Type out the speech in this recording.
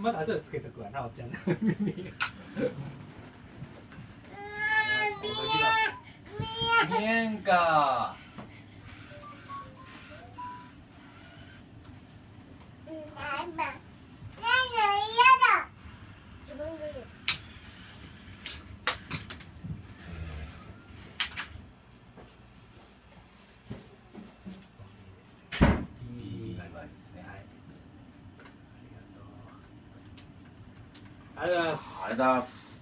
まだ後でつけとくわなおっちゃん。見えんか。いいありがとうございます。